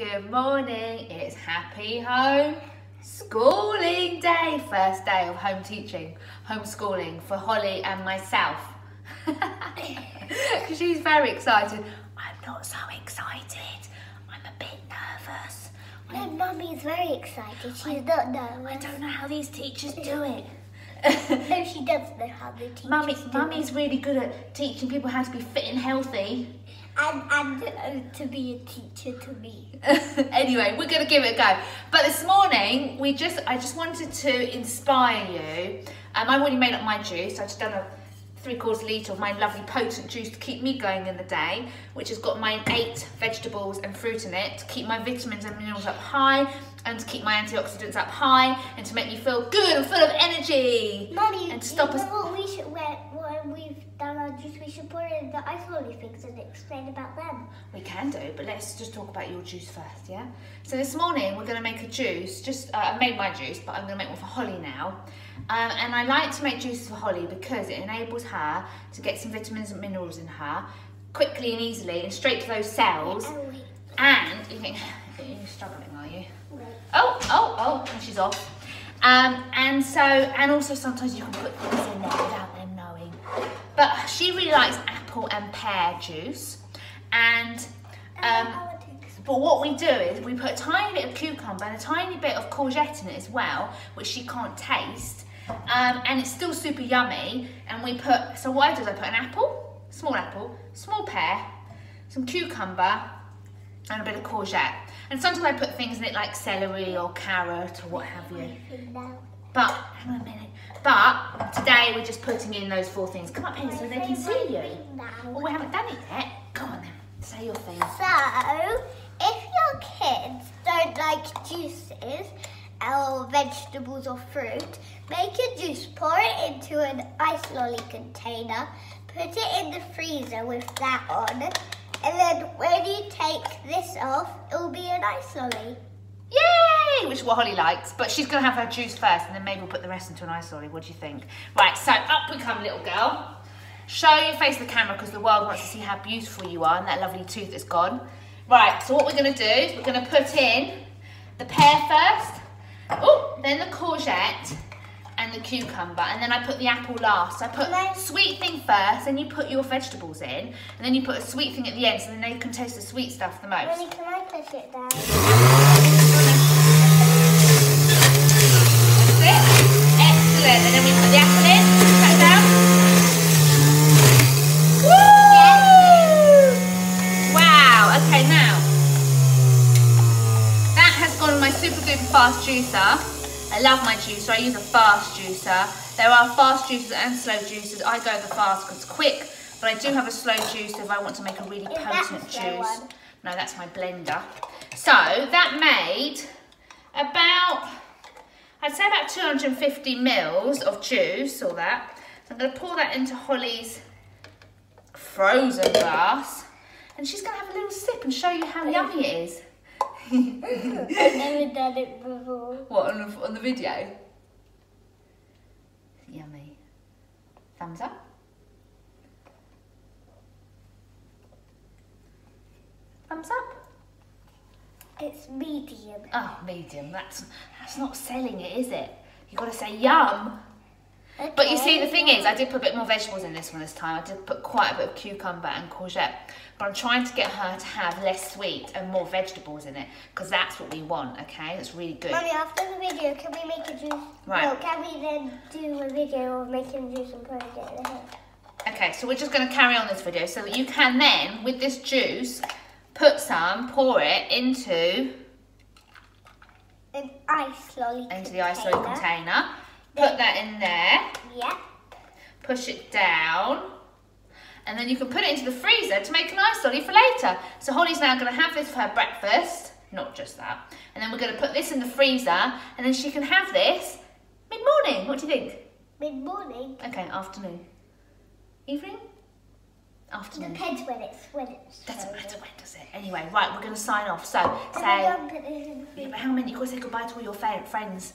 Good morning. It's happy home schooling day. First day of home teaching, homeschooling for Holly and myself. She's very excited. I'm not so excited. I'm a bit nervous. No, Mummy's very excited. She's not nervous. I don't know how these teachers do it. No, she does know how the teach. Mummy, do Mummy's really good at teaching people how to be fit and healthy. And, and uh, to be a teacher to me. anyway, we're going to give it a go. But this morning, we just I just wanted to inspire you. Um, I've already made up my juice. I've just done a three quarters litre of my lovely potent juice to keep me going in the day, which has got my eight vegetables and fruit in it to keep my vitamins and minerals up high and to keep my antioxidants up high and to make me feel good and full of energy. Mummy, and to stop you us. what we should, when, when we've done our juice, we should put it in the ice lolly things and explain about them. We can do, but let's just talk about your juice first, yeah? So this morning we're going to make a juice. Just uh, I made my juice, but I'm going to make one for Holly now. Um, and I like to make juices for Holly because it enables her to get some vitamins and minerals in her quickly and easily and straight to those cells. Oh. And you think you're struggling, are you? Wait. Oh, oh, oh, and she's off. Um, and so, and also sometimes you can put things in there without them knowing. But she really likes apple and pear juice. And Um, I want to explain. but what we do is we put a tiny bit of cucumber and a tiny bit of courgette in it as well, which she can't taste. Um, and it's still super yummy. And we put, so what I do is I put an apple, small apple, small pear, some cucumber, and a bit of courgette. And sometimes I put things in it like celery or carrot or what have you. But, hang on a minute. But today we're just putting in those four things. Come up here so they can see you. Well, we haven't done it yet. Come on then, say your thing. So, if your kids don't like juices or vegetables or fruit, make a juice, pour it into an ice lolly container, put it in the freezer with that on, and then when you take this off, it will be an ice lolly. Which is what Holly likes, but she's going to have her juice first and then maybe we'll put the rest into an ice lolly. What do you think? Right, so up we come, little girl. Show your face to the camera because the world wants to see how beautiful you are and that lovely tooth that's gone. Right, so what we're going to do is we're going to put in the pear first, oh, then the courgette and the cucumber, and then I put the apple last. So I put Can sweet thing first, then you put your vegetables in, and then you put a sweet thing at the end so then they can taste the sweet stuff the most. Really, can I push it down? That's it. Excellent. And then we put the apple in. Push that down. Woo! Wow. Okay, now. That has gone in my super duper fast juicer. I love my juicer. I use a fast juicer. There are fast juicers and slow juicers. I go the fast because it's quick. But I do have a slow juicer if I want to make a really Is potent juice. one? No, that's my blender. So that made about I'd say about 250 mils of juice or that. So I'm going to pour that into Holly's frozen glass. And she's going to have a little sip and show you how yummy it is. I've never done it before. What, on the, on the video? Yummy. Thumbs up. Thumbs up. It's medium. Oh, medium. That's that's not selling it, is it? You've got to say yum. But you see, the thing is, I did put a bit more vegetables in this one this time. I did put quite a bit of cucumber and courgette. But I'm trying to get her to have less sweet and more vegetables in it because that's what we want, okay? That's really good. Mummy, after the video, can we make a juice? Right. No, can we then do a video of making juice and putting it in the head? Okay, so we're just going to carry on this video so that you can then, with this juice, put some, pour it into, An ice lolly into the ice lolly container. Put that in there. Yep. push it down, and then you can put it into the freezer to make an ice lolly for later. So Holly's now going to have this for her breakfast, not just that, and then we're going to put this in the freezer, and then she can have this mid-morning. What do you think? Mid-morning. Okay, afternoon. Evening? Afternoon. Depends when it's when it's. Doesn't matter when, does it? Anyway, right, we're going to sign off. So, say, then don't put this in the yeah, but how many? You've got to say goodbye to all your friends.